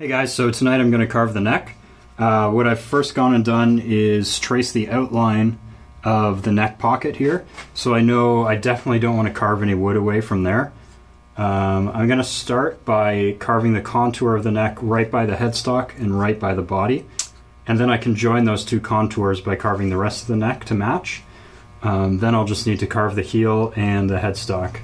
Hey guys, so tonight I'm going to carve the neck. Uh, what I've first gone and done is trace the outline of the neck pocket here. So I know I definitely don't want to carve any wood away from there. Um, I'm going to start by carving the contour of the neck right by the headstock and right by the body. And then I can join those two contours by carving the rest of the neck to match. Um, then I'll just need to carve the heel and the headstock.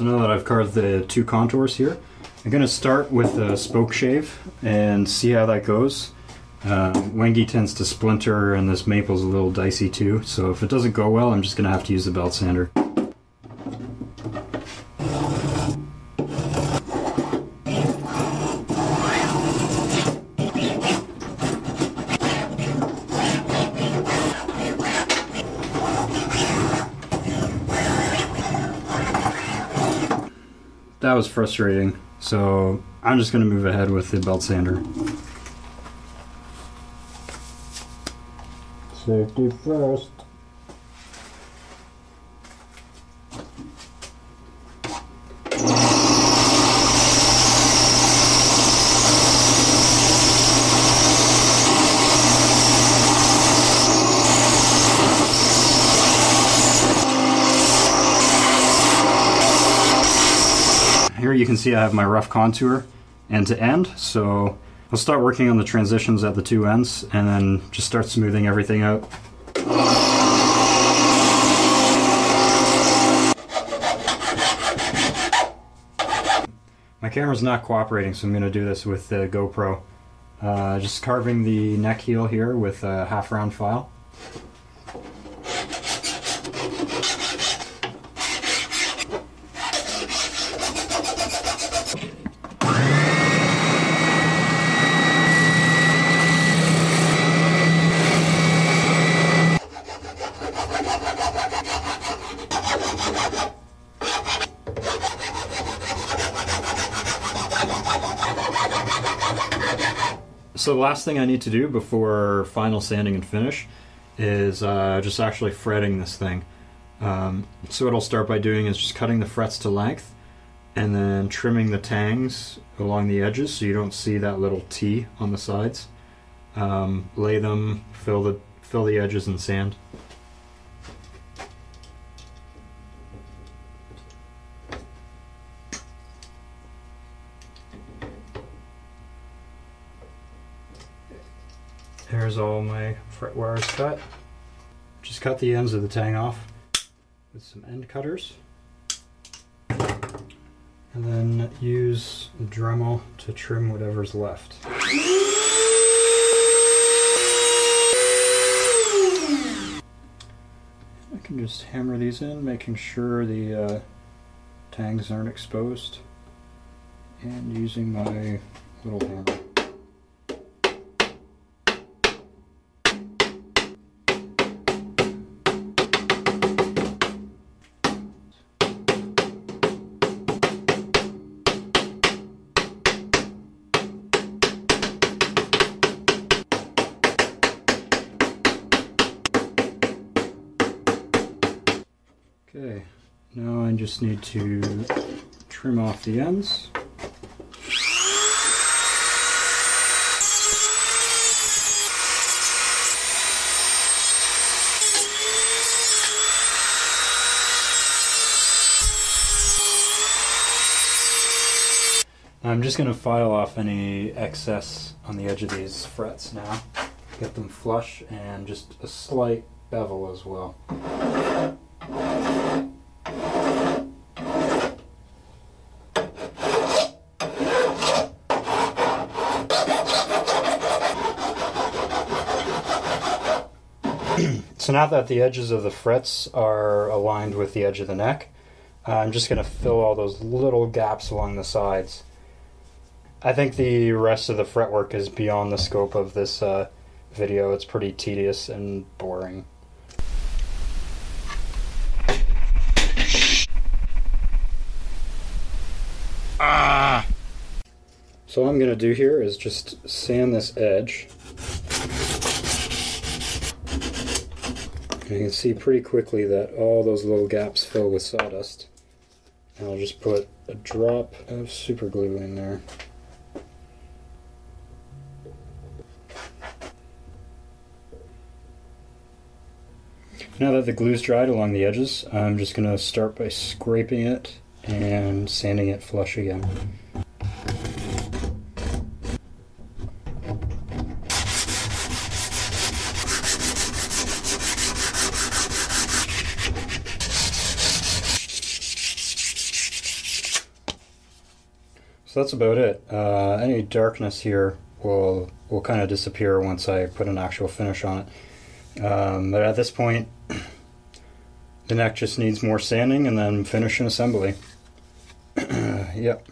So now that I've carved the two contours here, I'm going to start with a spoke shave and see how that goes. Uh, Wenge tends to splinter and this maple's a little dicey too, so if it doesn't go well, I'm just going to have to use the belt sander. that was frustrating. So I'm just going to move ahead with the belt sander. 61st Here you can see I have my rough contour end to end, so I'll start working on the transitions at the two ends and then just start smoothing everything out. My camera's not cooperating, so I'm going to do this with the GoPro. Uh, just carving the neck heel here with a half round file. So the last thing I need to do before final sanding and finish is uh, just actually fretting this thing. Um, so what I'll start by doing is just cutting the frets to length and then trimming the tangs along the edges so you don't see that little T on the sides. Um, lay them, fill the fill the edges in sand. There's all my fret wires cut. Just cut the ends of the tang off with some end cutters. And then use the Dremel to trim whatever's left. I can just hammer these in, making sure the uh, tangs aren't exposed. And using my little hammer. Now I just need to trim off the ends. I'm just going to file off any excess on the edge of these frets now. Get them flush and just a slight bevel as well. So now that the edges of the frets are aligned with the edge of the neck, uh, I'm just going to fill all those little gaps along the sides. I think the rest of the fretwork is beyond the scope of this uh, video. It's pretty tedious and boring. Ah! So all I'm going to do here is just sand this edge. And you can see pretty quickly that all those little gaps fill with sawdust. And I'll just put a drop of super glue in there. Now that the glue's dried along the edges, I'm just going to start by scraping it and sanding it flush again. So that's about it. Uh, any darkness here will will kind of disappear once I put an actual finish on it. Um, but at this point, the neck just needs more sanding and then finish and assembly. yep.